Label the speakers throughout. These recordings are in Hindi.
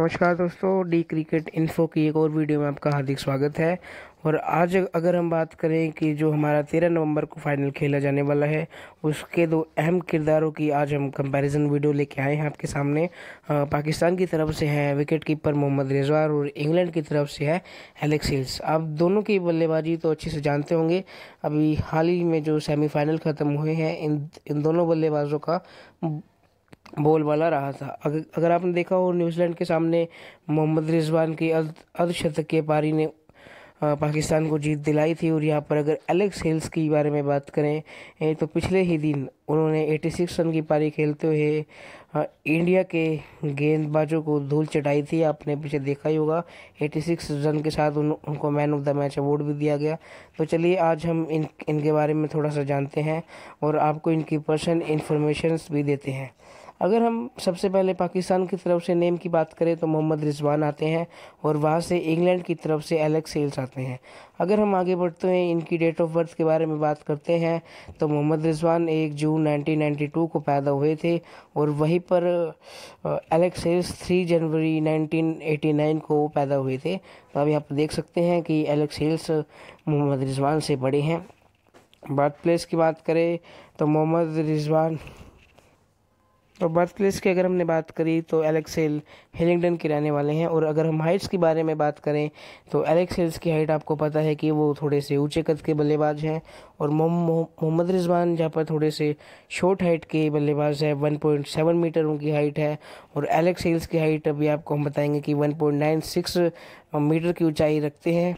Speaker 1: नमस्कार दोस्तों, डी क्रिकेट इन्फो की एक और वीडियो में आपका हार्दिक स्वागत है। और आज अगर हम बात करें कि जो हमारा तेरह नवंबर को फाइनल खेला जाने वाला है, उसके दो अहम किरदारों की आज हम कंपैरिजन वीडियो लेके आए हैं आपके सामने। पाकिस्तान की तरफ़ से है विकेट कीपर मोहम्मद रिजवार और इंग्लैंड की तरफ़ से है एलेक्स हिल्स आप दोनों की बल्लेबाजी तो अच्छे से जानते होंगे। अभी हाल ही में जो सेमीफाइनल ख़त्म हुए हैं, इन इन दोनों बल्लेबाजों का बोलबाला रहा था। अगर आपने देखा हो न्यूजीलैंड के सामने मोहम्मद रिजवान की अर्धशतकीय पारी ने पाकिस्तान को जीत दिलाई थी और यहाँ पर अगर एलेक्स हिल्स की बारे में बात करें तो पिछले ही दिन उन्होंने 86 रन की पारी खेलते हुए इंडिया के गेंदबाजों को धूल चटाई थी। आपने पीछे देखा ही होगा 86 रन के साथ उन, उनको man of the match award भी दिया गया। तो चलिए आज हम इन इनके बारे में थोड़ा सा जानते हैं और आपको इनकी पर्सनल इन्फॉर्मेशन भी देते हैं। अगर हम सबसे पहले पाकिस्तान की तरफ़ से नेम की बात करें तो मोहम्मद रिजवान आते हैं और वहाँ से इंग्लैंड की तरफ़ से एलेक्स सेल्स आते हैं। अगर हम आगे बढ़ते हैं, इनकी डेट ऑफ़ बर्थ के बारे में बात करते हैं तो मोहम्मद रिजवान एक जून 1992 को पैदा हुए थे और वहीं पर एलेक्स सेल्स थ्री जनवरी 1989 को पैदा हुए थे। तो अब यहाँ पर देख सकते हैं कि एलेक्स सेल्स मोहम्मद रिजवान से बड़े हैं। बर्थ प्लेस की बात करें तो मोहम्मद रिजवान और बर्थ प्लेस की अगर हमने बात करी तो एलेक्स एलेक्सेल हिलिंगडन के रहने वाले हैं। और अगर हम हाइट्स के बारे में बात करें तो एलेक्सेल्स की हाइट आपको पता है कि वो थोड़े से ऊँचे कद के बल्लेबाज हैं। और मोहम्मद रिजवान जहाँ पर थोड़े से शॉर्ट हाइट के बल्लेबाज है 1.7 मीटर उनकी हाइट है। और एलेक्सेल्स की हाइट अभी आपको हम बताएँगे कि 1.96 मीटर की ऊंचाई रखते हैं।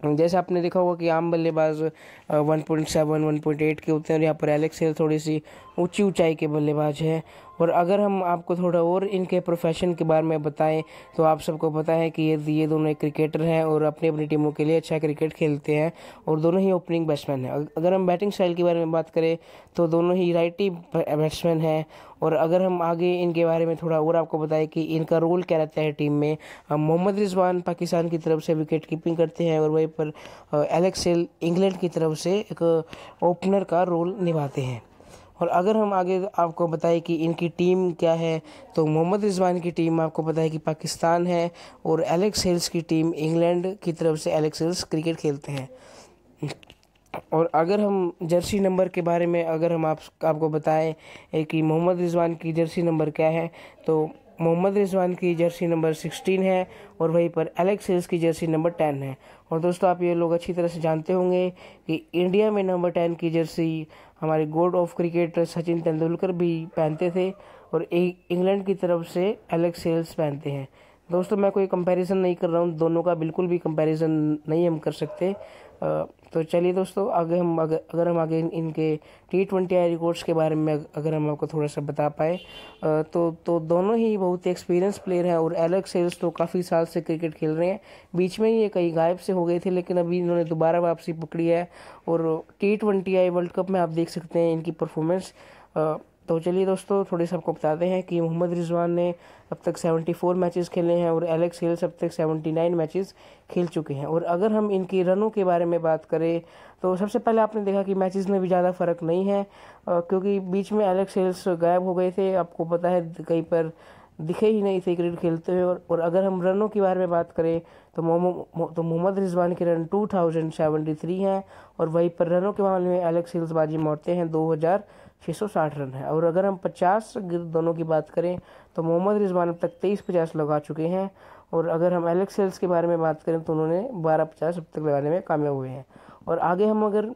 Speaker 1: जैसे आपने देखा होगा कि आम बल्लेबाज 1.7 1.8 के होते हैं और यहाँ पर एलेक्स हेल थोड़ी सी ऊँची ऊंचाई के बल्लेबाज हैं। और अगर हम आपको थोड़ा और इनके प्रोफेशन के बारे में बताएँ तो आप सबको पता है कि ये ये दोनों एक क्रिकेटर हैं और अपनी अपनी टीमों के लिए अच्छा क्रिकेट खेलते हैं और दोनों ही ओपनिंग बैट्समैन हैं। अगर हम बैटिंग स्टाइल के बारे में बात करें तो दोनों ही राइटी बैट्समैन हैं और अगर हम आगे इनके बारे में थोड़ा और आपको बताएँ कि इनका रोल क्या रहता है टीम में मोहम्मद रिजवान पाकिस्तान की तरफ़ से विकेट कीपिंग करते हैं और वहीं पर एलेक्सेल इंग्लैंड की तरफ़ से एक ओपनर का रोल निभाते हैं। और अगर हम आगे आपको बताएँ कि इनकी टीम क्या है तो मोहम्मद रिजवान की टीम आपको पता है कि पाकिस्तान है और एलेक्स हेल्स की टीम इंग्लैंड की तरफ़ से एलेक्स हेल्स क्रिकेट खेलते हैं। और अगर हम जर्सी नंबर के बारे में अगर हम आप, आपको बताएँ कि मोहम्मद रिजवान की जर्सी नंबर क्या है तो मोहम्मद रिजवान की जर्सी नंबर 16 है और वहीं पर एलेक्स हिल्स की जर्सी नंबर 10 है। और दोस्तों, आप ये लोग अच्छी तरह से जानते होंगे कि इंडिया में नंबर 10 की जर्सी हमारे god of cricket Sachin Tendulkar भी पहनते थे और इंग्लैंड की तरफ़ से एलेक्स हिल्स पहनते हैं। दोस्तों, मैं कोई कंपैरिजन नहीं कर रहा हूँ। दोनों का बिल्कुल भी कंपैरिजन नहीं हम कर सकते। तो चलिए दोस्तों आगे हम अगर अगर हम आगे इन, इनके टी ट्वेंटी आई रिकॉर्ड्स के बारे में अगर हम आपको थोड़ा सा बता पाए तो तो दोनों ही बहुत ही एक्सपीरियंस प्लेयर हैं और एलेक्स सेल्स तो काफ़ी साल से क्रिकेट खेल रहे हैं। बीच में ये कई गायब से हो गए थे लेकिन अभी इन्होंने दोबारा वापसी पकड़ी है और T twenty I world cup में आप देख सकते हैं इनकी परफॉर्मेंस तो चलिए दोस्तों थोड़े से आपको बताते हैं कि मोहम्मद रिजवान ने अब तक 74 मैचेस खेले हैं और एलेक्स हिल्स अब तक 79 मैचेस खेल चुके हैं। और अगर हम इनकी रनों के बारे में बात करें तो सबसे पहले आपने देखा कि मैचेस में भी ज़्यादा फ़र्क नहीं है क्योंकि बीच में एलेक्स हिल्स गायब हो गए थे। आपको पता है कहीं पर दिखे ही नहीं थे क्रिकेट खेलते हुए। और, और अगर हम रनों के बारे में बात करें तो मोहम्मद तो मोहम्मद रिजवान के run two thousand seventy three हैं और वहीं पर रनों के मामले में एलेक्स हिल्स बाजी मारते हैं दो हज़ार छः सौ साठ रन है। और अगर हम पचास दोनों की बात करें तो मोहम्मद रिजवान अब तक तेईस पचास लगा चुके हैं। और अगर हम एलेक्स सेल्स के बारे में बात करें तो उन्होंने बारह पचास अब तक लगाने में कामयाब हुए हैं। और आगे हम अगर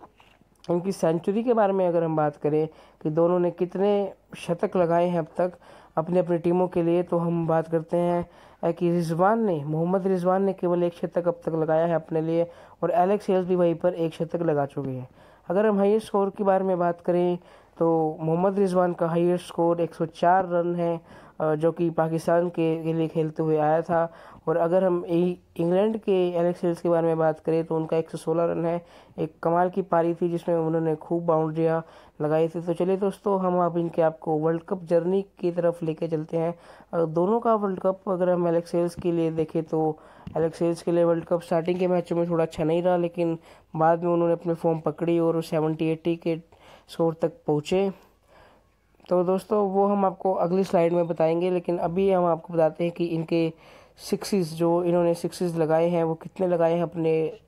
Speaker 1: इनकी सेंचुरी के बारे में अगर हम बात करें कि दोनों ने कितने शतक लगाए हैं अब तक अपनी अपनी टीमों के लिए तो हम बात करते हैं कि रिजवान ने, मोहम्मद रिजवान ने केवल एक शतक अब तक लगाया है अपने लिए, और एलेक्स हेल्स भी वहीं पर एक शतक लगा चुके हैं। अगर हम हाइस्ट स्कोर के बारे में बात करें तो मोहम्मद रिजवान का हाईएस्ट स्कोर 104 रन है जो कि पाकिस्तान के लिए खेलते हुए आया था। और अगर हम इंग्लैंड के एलेक्स के बारे में बात करें तो उनका 116 रन है। एक कमाल की पारी थी, जिसमें उन्होंने खूब बाउंड्रियाँ लगाई थी। तो चलिए दोस्तों, हम आप इनके आपको वर्ल्ड कप जर्नी की तरफ़ लेके चलते हैं। दोनों का वर्ल्ड कप अगर हम एलेक्सेल्स के लिए देखें तो एलेक्सेल्स के लिए वर्ल्ड कप स्टार्टिंग के मैचों में थोड़ा अच्छा नहीं रहा, लेकिन बाद में उन्होंने अपनी फॉर्म पकड़ी और सेवेंटी एट्टी के स्कोर तक पहुँचे। तो दोस्तों, वो हम आपको अगली स्लाइड में बताएँगे, लेकिन अभी हम आपको बताते हैं कि इनके सिक्सिस जो इन्होंने सिक्सिस लगाए हैं, वो कितने लगाए हैं अपने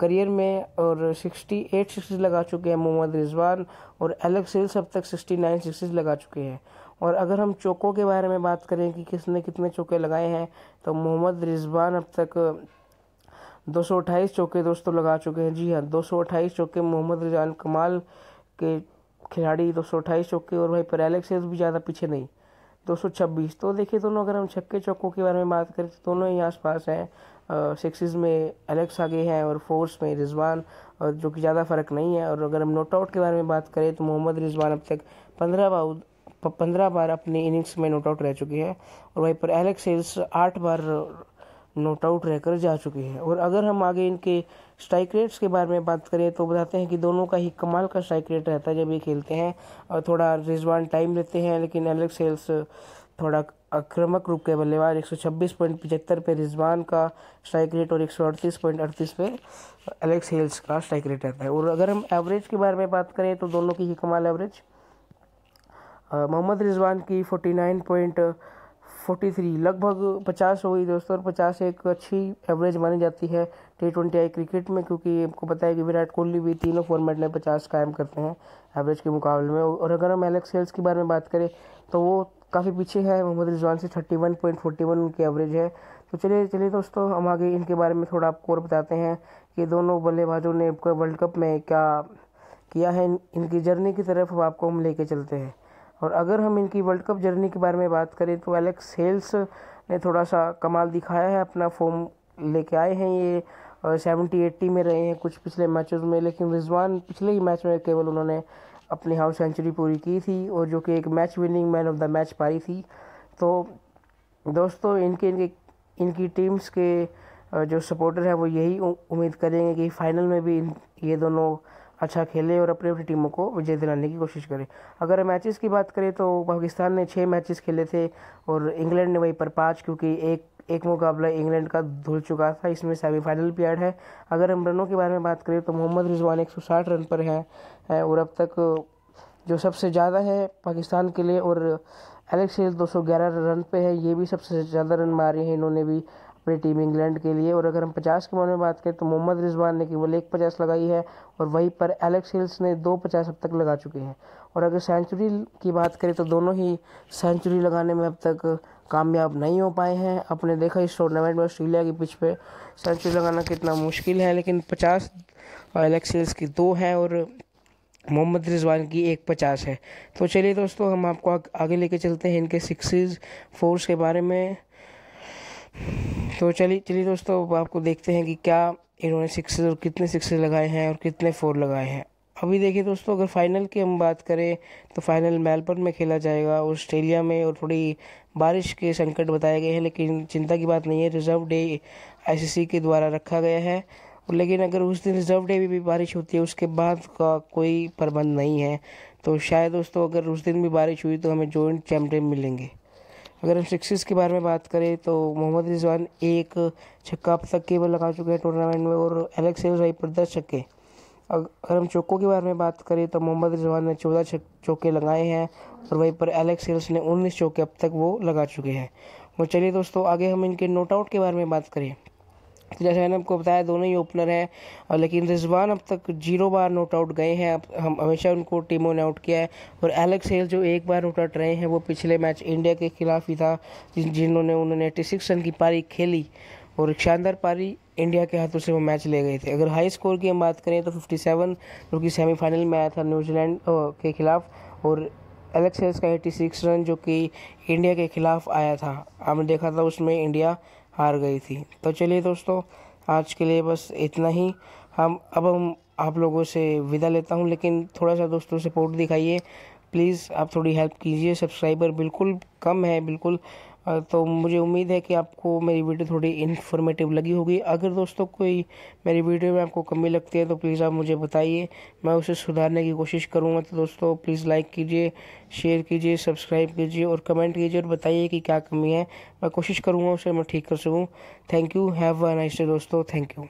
Speaker 1: करियर में, और 68 सिक्सिस लगा चुके हैं मोहम्मद रिजवान, और एलेक्स हिल्स अब तक 69 सिक्सिस लगा चुके हैं। और अगर हम चौकों के बारे में बात करें कि किसने कितने चौके लगाए हैं तो मोहम्मद रिजवान अब तक, दो सौ अट्ठाईस चौके दोस्तों लगा चुके हैं। जी हाँ दो सौ अट्ठाईस चौके मोहम्मद रिजवान कमाल के खिलाड़ी दो चौके और वहीं पर एलेक्स भी ज़्यादा पीछे नहीं 226 तो देखिए दोनों, अगर हम छक्के चौकों के बारे में बात करें तो दोनों ही आसपास हैं। सिक्सिस में एलेक्स आगे हैं और फोर्स में रिजवान और जो कि ज़्यादा फ़र्क नहीं है। और अगर हम नोट आउट के बारे में बात करें तो मोहम्मद रिजवान अब तक पंद्रह बाउद पंद्रह बार अपनी इनिंग्स में नोट आउट रह चुके हैं। और वहीं पर एलेक्स सेल्स आठ बार नोट आउट रहकर जा चुके हैं। और अगर हम आगे इनके स्ट्राइक रेट्स के बारे में बात करें तो बताते हैं कि दोनों का ही कमाल का स्ट्राइक रेट रहता है जब ये खेलते हैं और थोड़ा रिजवान टाइम लेते हैं, लेकिन एलेक्स सेल्स थोड़ा आक्रामक रूप के बल्लेबाज, एक सौ छब्बीस पॉइंट पचहत्तर पे रिजवान का स्ट्राइक रेट और एक सौ अड़तीस पॉइंट अड़तीस पे एलेक्स हेल्स का स्ट्राइक रेट रहता है। और अगर हम एवरेज के बारे में बात करें तो दोनों की ही कमाल एवरेज मोहम्मद रिजवान की forty nine point forty three लगभग पचास हो गई दोस्तों, और पचास एक अच्छी एवरेज मानी जाती है टी ट्वेंटी आई क्रिकेट में, क्योंकि आपको पता है कि विराट कोहली भी तीनों फॉर्मेट में पचास कायम करते हैं एवरेज के मुकाबले में। और अगर हम एलेक्स हेल्स के बारे में बात करें तो वो काफ़ी पीछे है, मोहम्मद रिजवान से thirty one point forty one उनकी एवरेज है। तो चलिए चलिए दोस्तों, हम आगे इनके बारे में थोड़ा आपको और बताते हैं कि दोनों बल्लेबाजों ने वर्ल्ड कप में क्या किया है, इनकी जर्नी की तरफ़ आपको हम लेके चलते हैं। और अगर हम इनकी वर्ल्ड कप जर्नी के बारे में बात करें तो एलेक्स हेल्स ने थोड़ा सा कमाल दिखाया है, अपना फॉर्म लेके आए हैं ये सेवेंटी एट्टी में रहे हैं कुछ पिछले मैचेस में, लेकिन रिजवान पिछले ही मैच में केवल उन्होंने अपनी हाउस सेंचुरी पूरी की थी और जो कि एक match winning man of the match पाई थी। तो दोस्तों, इनके इनके, इनकी टीम्स के जो सपोर्टर हैं वो यही उम्मीद करेंगे कि फाइनल में भी ये दोनों अच्छा खेले और अपनी अपनी टीमों को विजय दिलाने की कोशिश करें। अगर मैचेस की बात करें तो पाकिस्तान ने छः मैचेस खेले थे और इंग्लैंड ने वहीं पर पाँच क्योंकि एक एक मुकाबला इंग्लैंड का धुल चुका था। इसमें सेमीफाइनल भी ऐड है। अगर हम रनों के बारे में बात करें तो मोहम्मद रिजवान 160 रन पर है, है और अब तक जो सबसे ज़्यादा है पाकिस्तान के लिए और एलेक्स हेल 211 रन पे है ये भी सबसे ज़्यादा रन मारे हैं इन्होंने भी। अपनी टीम इंग्लैंड के लिए। और अगर हम पचास के बारे में बात करें तो मोहम्मद रिजवान ने केवल एक पचास लगाई है और वहीं पर एलेक्स हिल्स ने दो पचास अब तक लगा चुके हैं। और अगर सेंचुरी की बात करें तो दोनों ही सेंचुरी लगाने में अब तक कामयाब नहीं हो पाए हैं। आपने देखा इस टूर्नामेंट में ऑस्ट्रेलिया की पिच पे सेंचुरी लगाना कितना मुश्किल है, लेकिन पचास एलेक्स हिल्स की दो हैं और मोहम्मद रिजवान की एक पचास है। तो चलिए दोस्तों, हम आपको आगे लेके चलते हैं इनके सिक्सेस फोर्स के बारे में। तो चलिए चलिए दोस्तों, अब आपको देखते हैं कि क्या इन्होंने सिक्सेस और कितने सिक्सेस लगाए हैं और कितने फोर लगाए हैं। अभी देखिए दोस्तों, अगर फाइनल की हम बात करें तो फाइनल मेलबर्न में खेला जाएगा ऑस्ट्रेलिया में और थोड़ी बारिश के संकट बताए गए हैं, लेकिन चिंता की बात नहीं है रिज़र्व डे आईसीसी के द्वारा रखा गया है। लेकिन अगर उस दिन रिज़र्व डे में भी बारिश होती है, उसके बाद का कोई प्रबंध नहीं है। तो शायद दोस्तों, अगर उस दिन भी बारिश हुई तो हमें जॉइंट चैम्पियन मिलेंगे। अगर हम सिक्सिस के बारे में बात करें तो मोहम्मद रिजवान एक छक्का अब तक केवल लगा चुके हैं टूर्नामेंट में और एलेक्स वहीं पर दस छक्के। अगर हम चौकों के बारे में बात करें तो मोहम्मद रिजवान ने चौदह चौके लगाए हैं और वहीं पर एलेक्स हिल्स ने उन्नीस चौके अब तक वो लगा चुके हैं। और चलिए दोस्तों, आगे हम इनके नोट आउट के बारे में बात करें। तो जैसे मैंने आपको बताया, दोनों ही ओपनर हैं, और लेकिन रिजवान अब तक ज़ीरो बार नोट आउट गए हैं। अब हम हमेशा उनको टीमों ने आउट किया है, और एलेक्स हेल जो एक बार नोट आउट रहे हैं, वो पिछले मैच इंडिया के खिलाफ ही था जिन्होंने, उन्होंने एट्टी सिक्स रन की पारी खेली, और शानदार पारी इंडिया के हाथों से वो मैच ले गए थे। अगर हाई स्कोर की हम बात करें तो 57 जो कि सेमीफाइनल में आया था न्यूजीलैंड के खिलाफ, और एलेक्स हेल्स का 86 रन जो कि इंडिया के खिलाफ आया था। हमने देखा था उसमें इंडिया हार गई थी। तो चलिए दोस्तों, आज के लिए बस इतना ही। हम, अब हम आप लोगों से विदा लेता हूँ, लेकिन थोड़ा सा दोस्तों सपोर्ट दिखाइए। प्लीज़, आप थोड़ी हेल्प कीजिए। सब्सक्राइबर बिल्कुल कम है, बिल्कुल तो मुझे उम्मीद है कि आपको मेरी वीडियो थोड़ी इन्फॉर्मेटिव लगी होगी। अगर दोस्तों कोई मेरी वीडियो में आपको कमी लगती है तो प्लीज़ आप मुझे बताइए। मैं उसे सुधारने की कोशिश करूँगा। तो दोस्तों प्लीज़ लाइक कीजिए शेयर कीजिए सब्सक्राइब कीजिए और कमेंट कीजिए और बताइए कि क्या कमी है। मैं कोशिश करूँगा उसे मैं ठीक कर सकूँ। Thank you have a nice day दोस्तों. Thank you